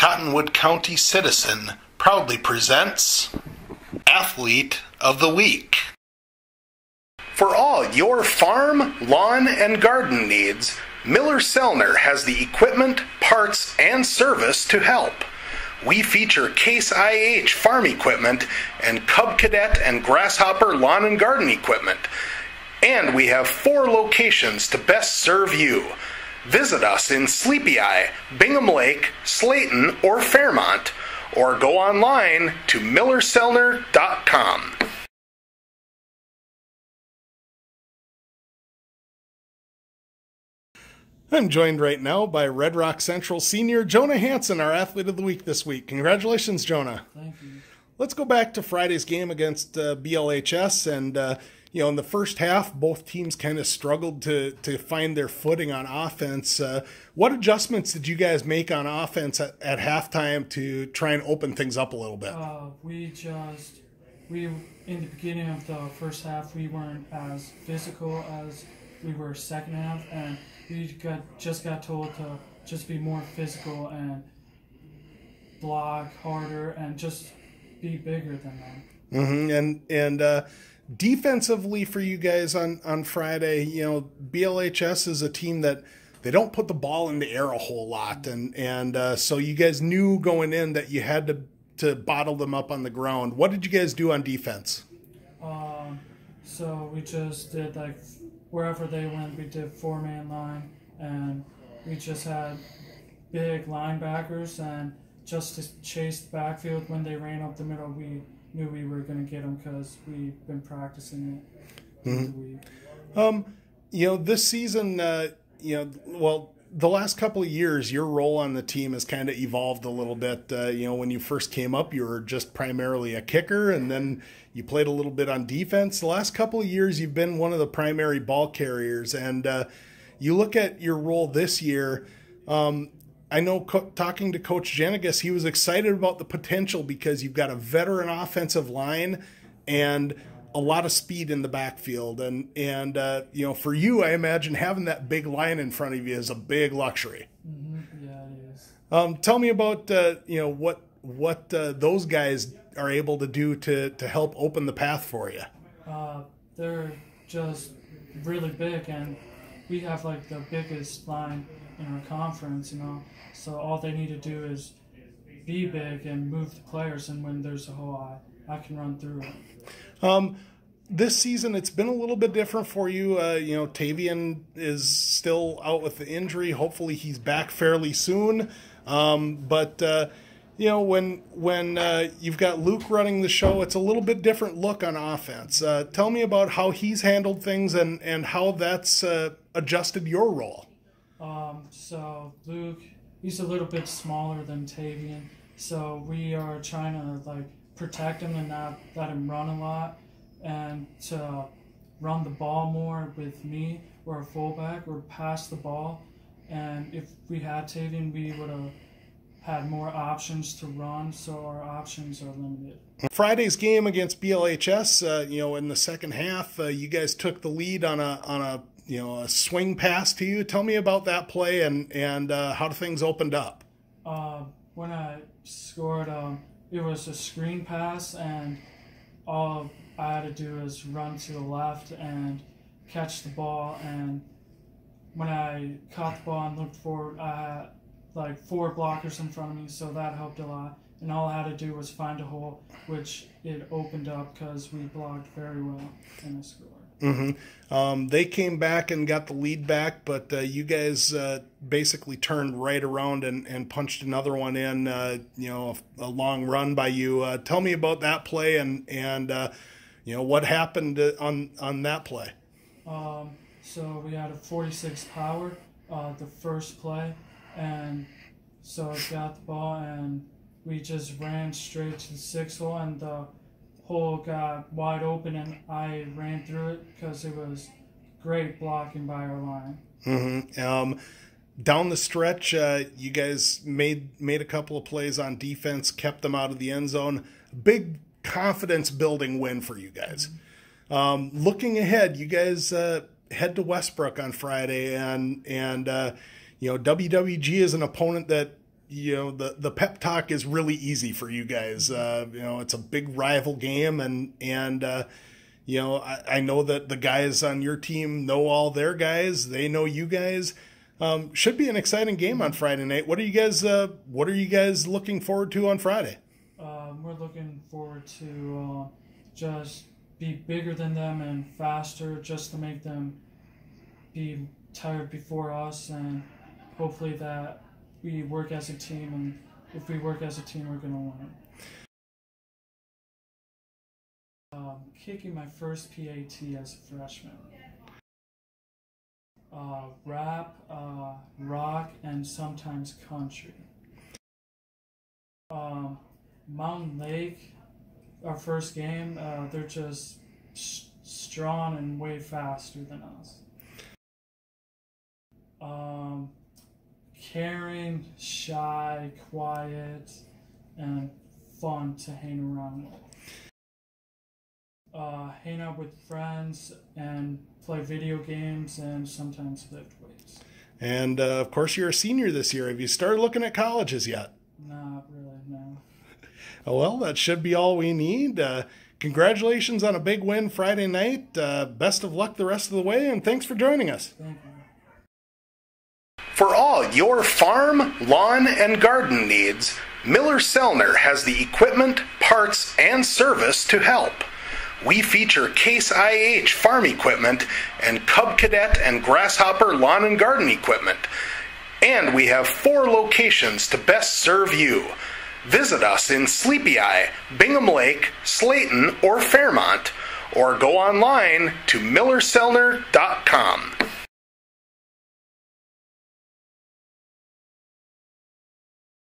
Cottonwood County Citizen proudly presents Athlete of the Week. For all your farm, lawn, and garden needs, Miller Sellner has the equipment, parts, and service to help. We feature Case IH farm equipment and Cub Cadet and Grasshopper lawn and garden equipment. And we have four locations to best serve you. Visit us in Sleepy Eye, Bingham Lake, Slayton, or Fairmont, or go online to millersellner.com. I'm joined right now by Red Rock Central senior Jonah Hansen, our athlete of the week this week. Congratulations, Jonah. Thank you. Let's go back to Friday's game against uh, BLHS. And, uh, you know, in the first half, both teams kind of struggled to, to find their footing on offense. Uh, what adjustments did you guys make on offense at, at halftime to try and open things up a little bit? Uh, we just we in the beginning of the first half we weren't as physical as we were second half, and we got just got told to just be more physical and block harder and just be bigger than them. Mm-hmm. And and uh, defensively for you guys on on Friday, you know, BLHS is a team that they don't put the ball in the air a whole lot, and and uh, so you guys knew going in that you had to to bottle them up on the ground. What did you guys do on defense? Um, so we just did like wherever they went, we did four man line, and we just had big linebackers and just to chase the backfield when they ran up the middle. We knew we were going to get them because we've been practicing it. week. Um, you know, this season, uh, you know, well, the last couple of years, your role on the team has kind of evolved a little bit. Uh, you know, when you first came up, you were just primarily a kicker, and then you played a little bit on defense. The last couple of years, you've been one of the primary ball carriers, and uh, you look at your role this year. Um, I know co- talking to Coach Jenigas, he was excited about the potential because you've got a veteran offensive line and a lot of speed in the backfield. And and uh, you know, for you, I imagine having that big line in front of you is a big luxury. Mm-hmm. Yeah, it is. Um, tell me about uh, you know what what uh, those guys are able to do to to help open the path for you. Uh, they're just really big, and we have like the biggest line in our conference, you know. So all they need to do is be big and move the players, and when there's a hole, I, I can run through it. Um, this season, it's been a little bit different for you. Uh, you know, Tavian is still out with the injury. Hopefully, he's back fairly soon. Um, but uh, you know, when when uh, you've got Luke running the show, it's a little bit different look on offense. Uh, tell me about how he's handled things and and how that's uh, adjusted your role. Um, so Luke, he's a little bit smaller than Tavian, so we are trying to like protect him and not let him run a lot, and to run the ball more with me or a fullback or pass the ball. And if we had Tavian, we would have had more options to run, so our options are limited. Friday's game against BLHS, uh, you know, in the second half, uh, you guys took the lead on a on a you know a swing pass to you. Tell me about that play and and uh, how things opened up. Uh, when I scored, um, it was a screen pass, and all I had to do was run to the left and catch the ball. And when I caught the ball and looked forward, I had like four blockers in front of me, so that helped a lot. And all I had to do was find a hole, which it opened up because we blocked very well in I scored. Mm-hmm. Um, they came back and got the lead back, but uh, you guys uh, basically turned right around and, and punched another one in. Uh, you know, a, a, long run by you. Uh, tell me about that play and and uh, you know what happened uh, on on that play. Um, so we had a 46 power the first play, and so I got the ball and we just ran straight to the six hole and the hole got wide open and I ran through it because it was great blocking by our line. Mm-hmm. Um, down the stretch, uh, you guys made made a couple of plays on defense, kept them out of the end zone. Big confidence building win for you guys. Mm-hmm. Um, looking ahead, you guys uh, head to Westbrook on Friday, and and uh, you know WWG is an opponent that you know the the pep talk is really easy for you guys. Uh, you know, it's a big rival game, and and uh, you know I, I know that the guys on your team know all their guys. They know you guys. Um, should be an exciting game on Friday night. What are you guys? Uh, what are you guys looking forward to on Friday? Um, we're looking forward to uh, just be bigger than them and faster, just to make them be tired before us, and hopefully that we work as a team. And if we work as a team, we're gonna win. Um, kicking my first PAT as a freshman. Uh, rap, uh, rock, and sometimes country. Um, Mountain Lake, our first game, uh, they're just strong and way faster than us. Caring, shy, quiet, and fun to hang around with. Uh, hang out with friends and play video games and sometimes lift weights. And uh, of course, you're a senior this year. Have you started looking at colleges yet? Not really, no. Oh, well, that should be all we need. Uh, congratulations on a big win Friday night. Uh, best of luck the rest of the way, and thanks for joining us. For all your farm, lawn, and garden needs, Miller Sellner has the equipment, parts, and service to help. We feature Case IH farm equipment and Cub Cadet and Grasshopper lawn and garden equipment. And we have four locations to best serve you. Visit us in Sleepy Eye, Bingham Lake, Slayton, or Fairmont, or go online to millersellner.com.